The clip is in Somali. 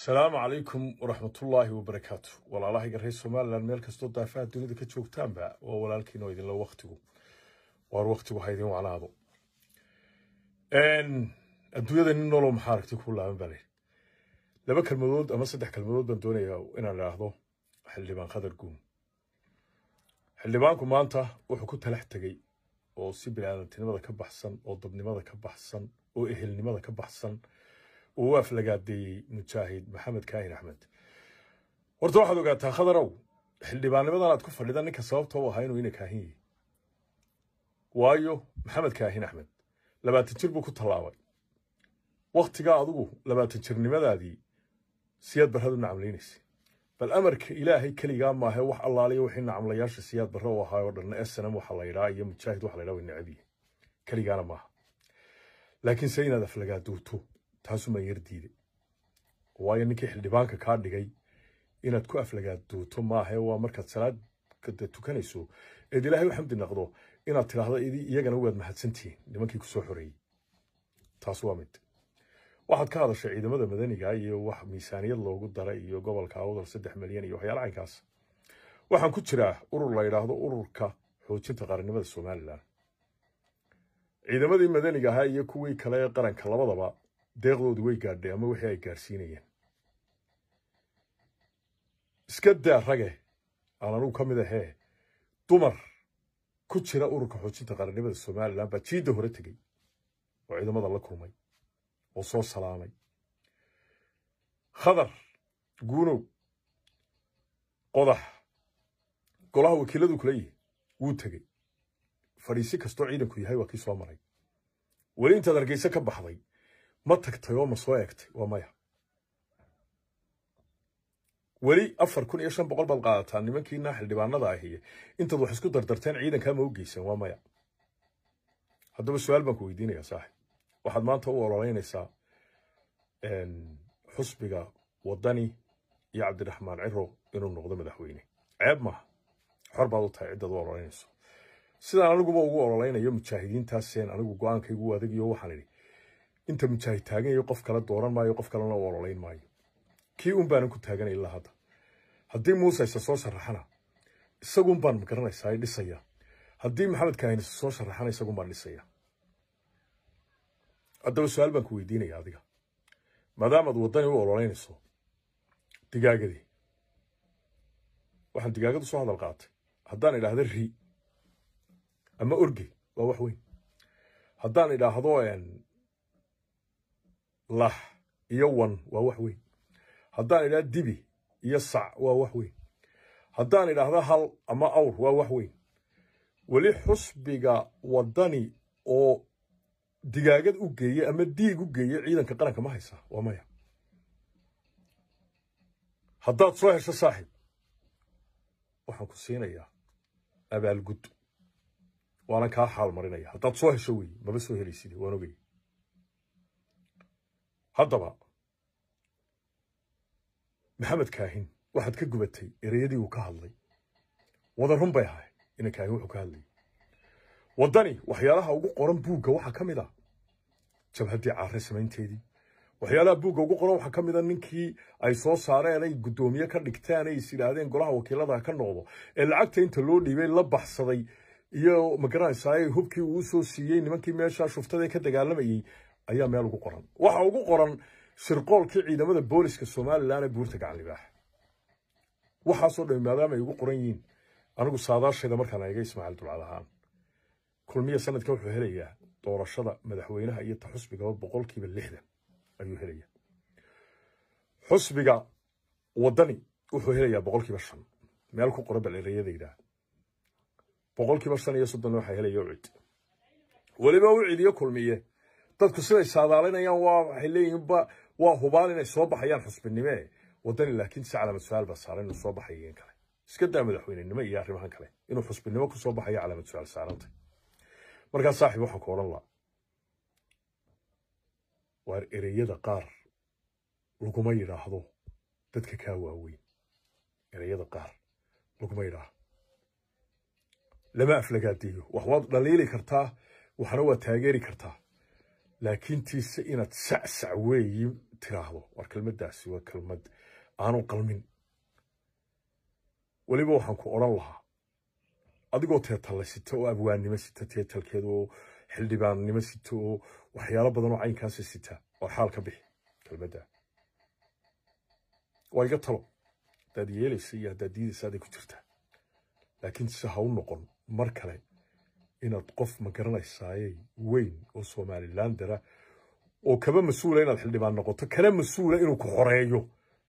asalaamu calaykum waraxmatullaahi wabarakaatu walaalahayga reer somalilan meel kastoo daafaha dunida ka joogtaanba waa walaalkiin oo idinla waktigu waar waktigu ha idin wacnaado adduunyada nin nolow maxaa aragti ku laaban baa laba kelmadood ama saddex kelmadood baan doonayaa inaan idhaahdo xildhibaan khadar guum xildhibaanku maanta wuxuu ku talax tegey oo si biniaadantinimada ka baxsan oo dabnimada ka baxsan oo ehelnimada ka baxsan uu u aflagaadeeyey mujaahid maxamed kaahin axmed. Horta waxaad ogaataa khadarow xildhibaannimadan aad ku fadhida ninka sababta u ahaa inuu ina kaahin waayo maxamed kaahin axmed labaatan jir buu ku tallaabay. Wakhtigaa adigu labaatan jirnimadaadii siyaad barradu nacamlaynaysay. Bal amarka ilaahay keligaa maahe wax allaaliya wixii nacamlayaasha siyaad barre u ahaa oo dhan snm waxa la yidhaa iyo mujaahid waxa la yidhaa way necabyihin keligaana maaha laakiinse inaad aflagaaduuto taasumaa yar diiday waayo ninkii xildhibaanka kaa dhigay inaad ku aflagaaduuto maahe waa markaad salaad tukanayso. Eed ilaahay u xamdi naqdo inaad tidhaahdo iyagana waad mahadsantihiin nimankii ku soo xoreeyey. Taas waa mid. Waxaad ka hadashay ciidamada madaniga iyo wax miisaaniyad loogu daray iyo gobolka awdal saddex milyan iyo waxyaala caynkaas. Waxaan ku jiraa urur la yidhaahdo ururka xoojinta qarannimada somalilan ciidamadii madaniga ahaa iyo kuwii kale ee qaranka labadaba deeqdoodu way gaadhay ama wixii ay gaadhsiinayeen iska daa rage aan anugu ka mid ahee dumar ku jira ururka xoojinta qarannimada somalilan baa jiidda hore tegey oo ciidamada la kulmay oo soo salaamay khadar guunow qodax golaha wakiiladu kula yihi wuu tegey. Fadhiisi kastoo ciidanku yahay waa kii soo maray. Weli intaad hargeyse ka baxday ma tagtay oo ma soo eegtay waa maya weli afar kun iyo shan boqol baad qaadataa nimankiina xildhibaanada ahiye intaad wax isku dardarteen ciidankaa ma u geysan waa maya haddaba su'aal baan ku weydiinayaa saaxib waxaad maanta u ololeynaysaa xusbiga wadani iyo cabdiraxmaan ciro inuu noqdo madaxweyne ceeb maaha xor baad u tahay ciddaad u ololeynayso sidaan aniguba ugu ololeynayo mujaahidiintaaseen anigu go'aankaygu adagiyo waxaan idhi inta mujaahid taaganyayo qof kale dooran maayo qof kalena u ololeyn maayo. Kii un ku taaganay ilaa hadda. Haddii muuse isa soo sharaxana isagun baan ma garanaysaa dhisaya. Haddii maxamed kaahin isa soo sharaxana isagun baan dhisaya. Haddaba su'aal baan ku weydiinaya adiga. Maadaamaad waddani u ololeynayso digaagadii waxaan digaagadu soo hadal qaatay. Haddaan idhaahdo ri ama orge waa wax weyn. Haddaan idhaahdo lax iyo wan waa wax weyn. Haddaan idhaahdo dibi iyo sac waa wax weyn. Haddaan idhaahdo hal ama awr waa wax weyn. Weli xusbiga waddani oo digaagad u geeye ama diig u geeye ciidanka qaranka ma haysaa waa maya. Haddaad soo hesho saaxiib waxaan ku siinayaa abaalgud waanan kaa xaal marinaya haddaad soo hesho weeye maba soo helayside waan ogaya haddaba. Maxamed kaahin waxaad ka gubatay ereyadii uu ka hadlay. Wada run bay ahay ina kaahin wuxuu ka hadlayay waddani waxyaalaha ugu qoran buugga waxaa ka mid a. Jabhaddii caare samaynteedii. Waxyaalaha buugga ugu qoran waxaa ka mid a ninkii ay soo saareen ay guddoomiye ka dhigteen ay is golaha wakiilada ka noqdo ee lacagta inta loo dhiibay la baxsaday. Iyo ma garanaysaa hubkii uu soo siiyey nimankii meeshaa shuftadee ka dagaalamayey ayaa meel ugu qoran. Waxa ugu qoran shirqoolkii ciidamada booliska somalilan ee buurta gacan libaax waxaasoo dhami maadaama ay ugu qoran yihiin. Anigu saadaashayda markaan eega ismaaciil dulcad ahaan. Kulmiya sanadka wuxuu helayaa doorashada madaxweynaha iyo ta boqolkiiba lixdan ayuu helayaa. Xusbiga waddani wuxuu helayaa boqolkiiba shan meel ku qoran balereyadayda boqolkiiba shan iyo soddon waxaa helaya ucid weliba ucid iyo kulmiye dadku siday saadaalinayaan waa waxay leeyihiin waa hubaan inay soo baxayaan xusbinimee waddani laakiin calaamad su'aal baa saaran inuu soo baxayo in kale. Iska daa madaxweynenimo iyo arrimahan kale inuu xusbinimo ku baxayo calaamad su'aal saarantay markaa saaxiib waxaan ku odhan laa waar ereyada qaar laguma yidhaahdo dadka kaa waaweyn. Ereyada qaar laguma yidhaahdo. Lama aflagaadeeyo wax dhaliili kartaa waxna waad taageeri kartaa laakiin inaad sacsac weeyi tiraahdo war kelmaddaasi waa kelmad aanu qalmin weliba waxaan ku odhan lahaa adigoo teetalle sita oo abwaannimo sita teetalkeeda oo xildhibaannimo sita oo waxyaalo badan oo caynkaasa sita war xaal ka bixi kelmadda waa iga talo haddaad yeelaysa iyo haddaad diidaysa aday ku jirtaa laakiin se ha u noqon mar kale inaad qof ma garanaysaaye weyn oo somalilandera oo kaba mas'uula inaad xildhibaan noqoto kana mas'uula inuu ku xoreeyo